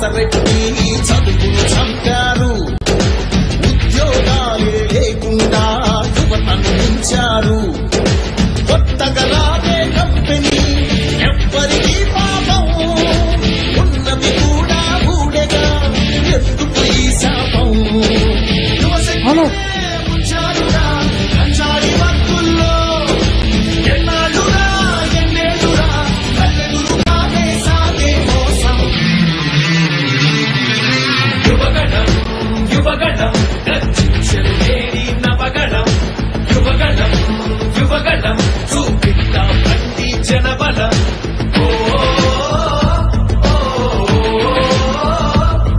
పెసరెట్టి చదువును చంపారు. ఉద్యోగాలే లేకుండా యువతను ఉంచారు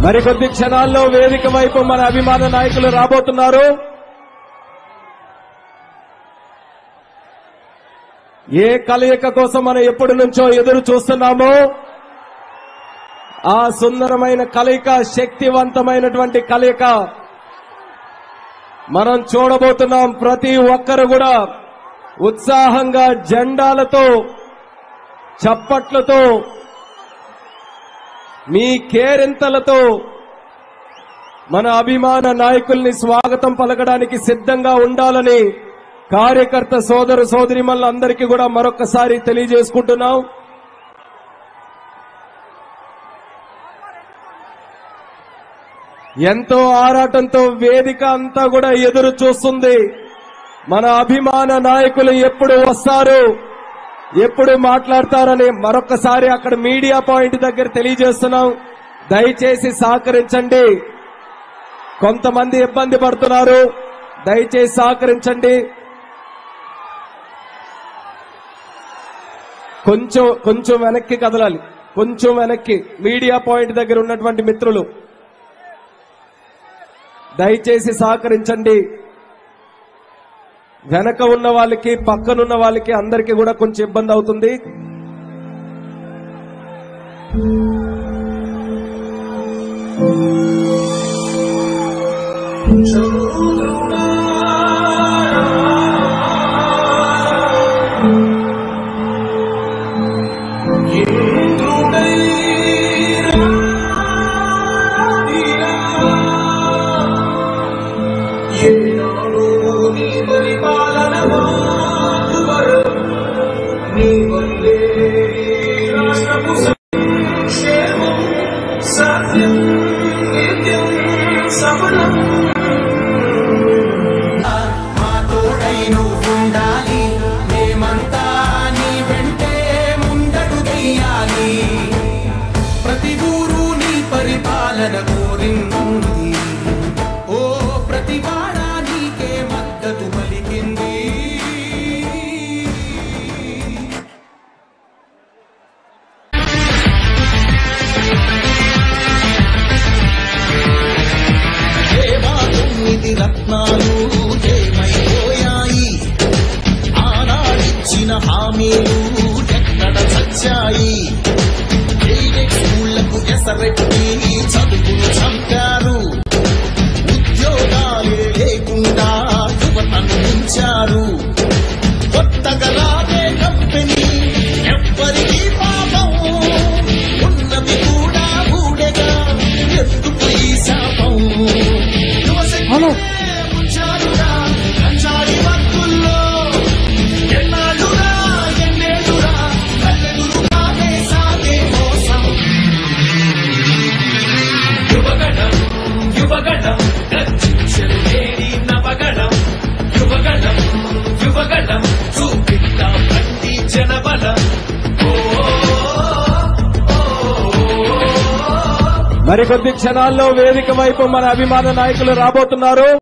మరికొద్ది క్షణాల్లో వేదిక వైపు మన అభిమాన నాయకులు రాబోతున్నారు. ఏ కలయిక కోసం మనం ఎప్పటి నుంచో ఎదురు చూస్తున్నామో ఆ సుందరమైన కలయిక శక్తివంతమైనటువంటి కలయిక మనం చూడబోతున్నాం. ప్రతి ఒక్కరు కూడా ఉత్సాహంగా జెండాలతో చప్పట్లతో మీ కేరింతలతో మన అభిమాన నాయకుల్ని స్వాగతం పలకడానికి సిద్ధంగా ఉండాలని కార్యకర్త సోదరు సోదరి మళ్ళందరికీ కూడా మరొకసారి తెలియజేసుకుంటున్నాం. ఎంతో ఆరాటంతో వేదిక అంతా కూడా ఎదురు చూస్తుంది. మన అభిమాన నాయకులు ఎప్పుడు వస్తారు? ఎప్పుడు మాట్లాడతారని మరొకసారి అక్కడ మీడియా పాయింట్ దగ్గర తెలియజేస్తున్నాం. దయచేసి సహకరించండి. కొంతమంది ఇబ్బంది పడుతున్నారు. దయచేసి సహకరించండి. కొంచెం కొంచెం వెనక్కి కదలాలి. కొంచెం వెనక్కి. మీడియా పాయింట్ దగ్గర ఉన్నటువంటి మిత్రులు. దయచేసి సహకరించండి. వెనక ఉన్న వాళ్ళకి పక్కనున్న వాళ్ళకి అందరికీ కూడా కొంచెం ఇబ్బంది అవుతుంది. ఎన్నాడు ప్రతి ఊరు నీ పరిపాలన కోరింది. మరికొద్ది క్షణాల్లో వేదిక వైపు మన అభిమాన నాయకులు రాబోతున్నారు.